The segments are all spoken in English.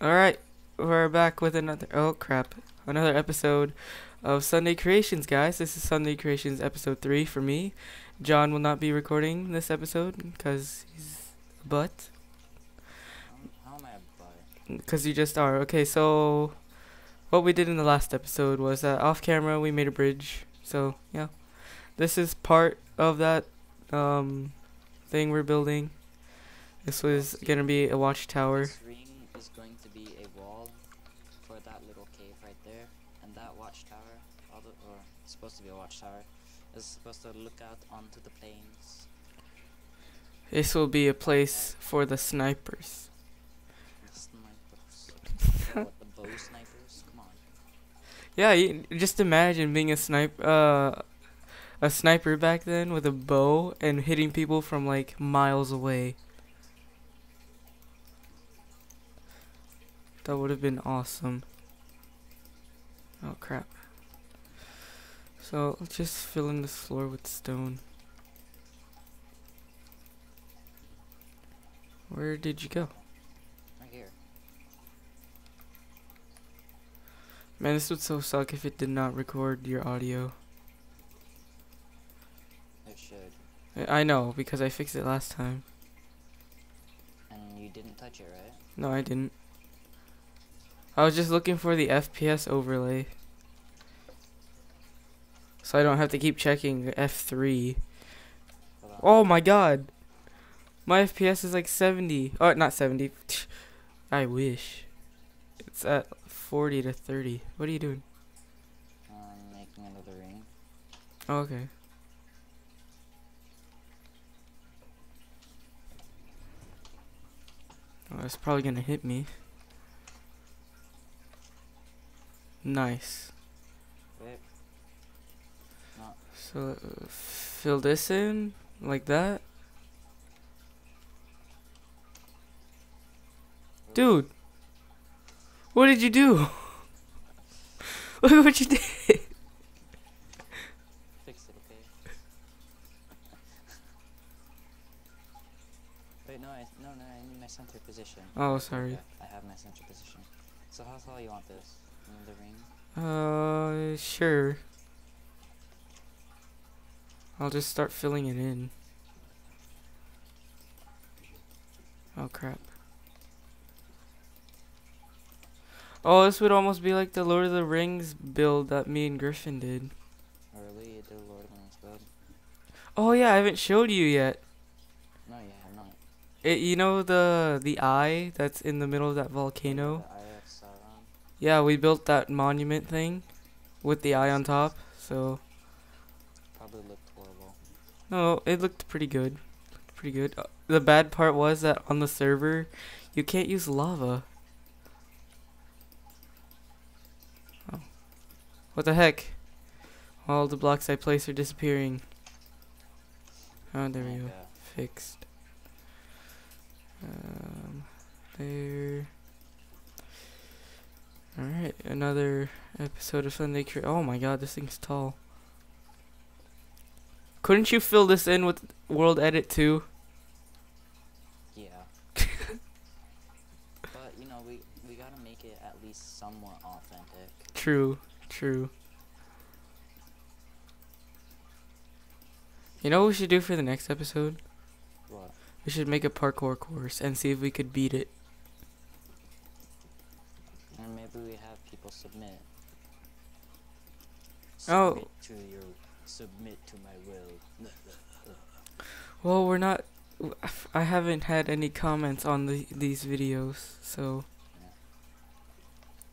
Alright, we're back with another, oh crap, another episode of Sunday Creations, guys. This is Sunday Creations episode 3 for me. John will not be recording this episode because he's a butt. Because you just are. Okay, so what we did in the last episode was that off camera we made a bridge. So, yeah. This is part of that um, thing we're building. This was going to be a watchtower. Is going to be a wall for that little cave right there, and that watchtower, or supposed to be a watchtower, is supposed to look out onto the plains. This will be a place for the snipers. Snipers. What, the bow snipers? Come on. Yeah, you, just imagine being a snipe, uh, a sniper back then with a bow and hitting people from like miles away. That would have been awesome. Oh crap. So let's just fill in this floor with stone. Where did you go? Right here. Man, this would so suck if it did not record your audio. It should. I I know because I fixed it last time. And you didn't touch it, right? No, I didn't. I was just looking for the FPS overlay. So I don't have to keep checking F3. Oh my god. My FPS is like 70. Oh, not 70. I wish. It's at 40 to 30. What are you doing? I'm making another ring. Oh, okay. Oh, it's probably gonna hit me. Nice. So uh, fill this in like that. Dude, what did you do? Look at what you did. Fix it, okay? Wait, no, I, no, no, I need my center position. Oh, sorry. Okay, I have my center position. So how tall you want this? You want the ring? Uh, sure. I'll just start filling it in. Oh crap. Oh, this would almost be like the Lord of the Rings build that me and Griffin did. Really, Lord of the Rings build? Oh yeah, I haven't showed you yet. No, you have not. It, you know the the eye that's in the middle of that volcano? The Eye of Sauron? Yeah, we built that monument thing with the eye on top. So Probably looked horrible. no, it looked pretty good. Looked pretty good. Uh, The bad part was that on the server, you can't use lava. Oh, what the heck? All the blocks I place are disappearing. Oh, there we Oh, go. Fixed. Um, there. Alright, another episode of Sunday Cre- Oh my god, this thing's tall. Couldn't you fill this in with World Edit too? Yeah. but, you know, we, we gotta make it at least somewhat authentic. True, true. You know what we should do for the next episode? What? We should make a parkour course and see if we could beat it. And maybe people submit. Oh. To your submit to my will. Well, we're not. I haven't had any comments on the these videos, so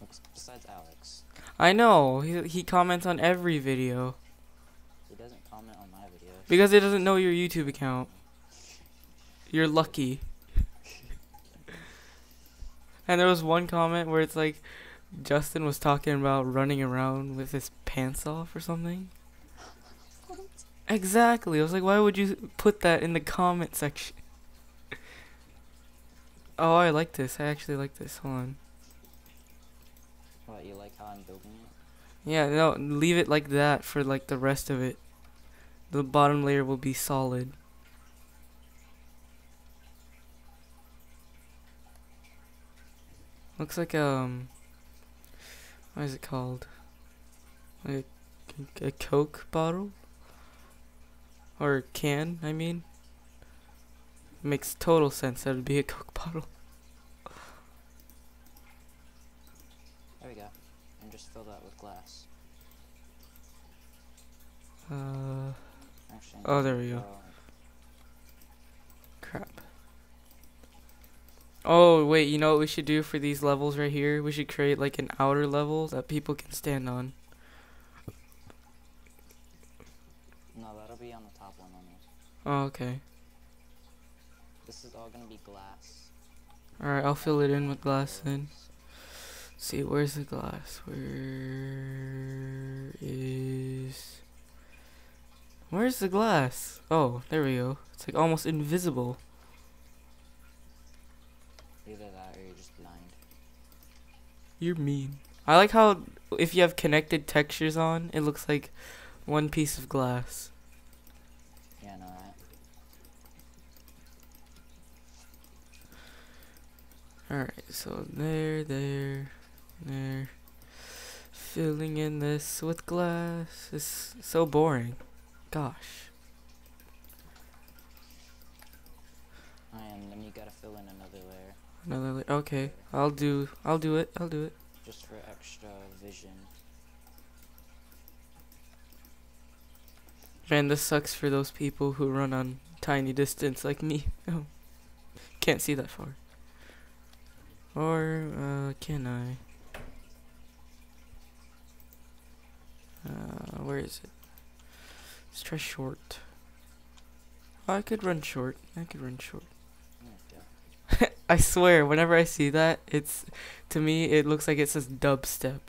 Looks- Besides Alex, I know he he comments on every video he doesn't comment on my videos. because he doesn't know your YouTube account. You're lucky. and there was one comment where it's like Justin was talking about running around with his pants off or something. Exactly. I was like, why would you put that in the comment section? oh, I like this. I actually like this. Hold on. What, you like how I'm building it? Yeah, no, leave it like that for like the rest of it. The bottom layer will be solid. Looks like um. What is it called? A, a Coke bottle or can? I mean, makes total sense that it'd be a Coke bottle. There we go. And just fill that with glass. Uh, Actually. Oh, there we go. uh, crap. Oh wait, you know what we should do for these levels right here? We should create like an outer level that people can stand on. no, that'll be on the top one only. Oh, okay. This is all gonna be glass. Alright, I'll fill it in with glass then. see, where's the glass? Where is... Where's the glass? Oh, there we go. It's like almost invisible. Either that or you're just blind. You're mean. I like how if you have connected textures on, it looks like one piece of glass. Yeah, I know, right? Alright, so there, there, there. Filling in this with glass. is so boring. Gosh. And then you gotta fill in another Another okay. I'll do I'll do it. I'll do it. just for extra vision. Man, this sucks for those people who run on tiny distance like me. Oh. Can't see that far. Or uh can I? Uh where is it? Let's try short. I could run short. I could run short. There you go. I swear, whenever I see that, it's to me it looks like it says dubstep,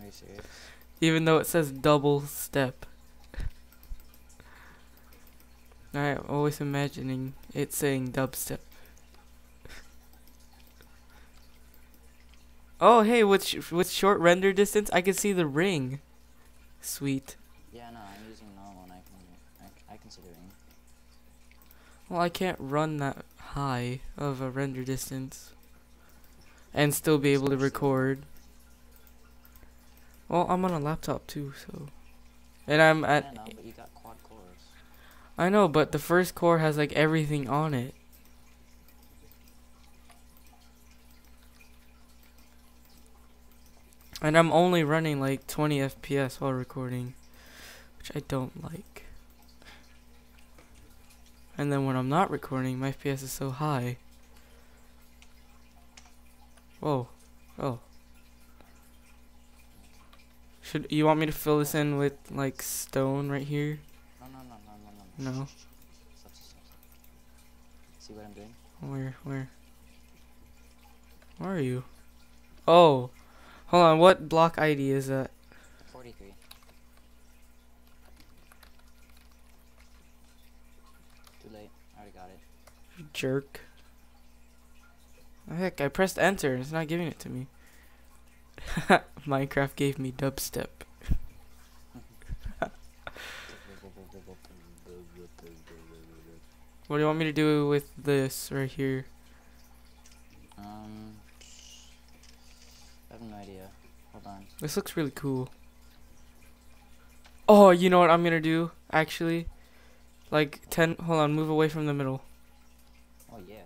Are you serious? even though it says double step. I'm always imagining it saying dubstep. oh, hey, with sh- with short render distance, I can see the ring. Sweet. Yeah, no, I'm using normal and I can, I, I considering. Well, I can't run that high of a render distance and still be able to record. Well, I'm on a laptop too, so. And I'm I at. know, but you got quad cores. I know, but the first core has like everything on it. And I'm only running like 20 FPS while recording, which I don't like. And then when I'm not recording, my FPS is so high. Whoa. Oh. Should you want me to fill this in with like stone right here? No, no, no, no, no, no. No. Stop, stop, stop. See what I'm doing? Where, where? Where are you? Oh. Hold on, what block ID is that? 43. Too late. I already got it. You jerk. Oh, heck, I pressed enter. It's not giving it to me. Minecraft gave me dubstep. What do you want me to do with this right here? Um, I have no idea. Hold on. This looks really cool. Oh, you know what I'm gonna do? Actually, like ten. Hold on, move away from the middle. Oh yeah.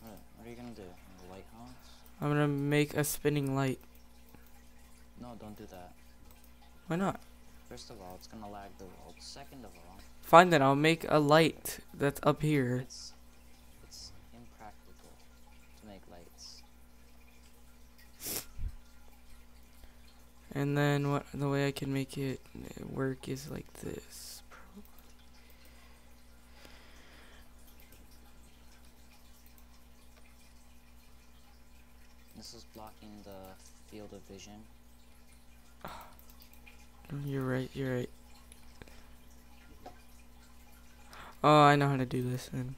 What? What are you gonna do? A lighthouse? I'm gonna make a spinning light. No, don't do that. Why not? First of all, it's gonna lag the world. Second of all, Fine then, I'll make a light that's up here. it's it's impractical to make lights. And then what the way I can make it work is like this. This is blocking the field of vision. You're right, you're right. Oh, I know how to do this then.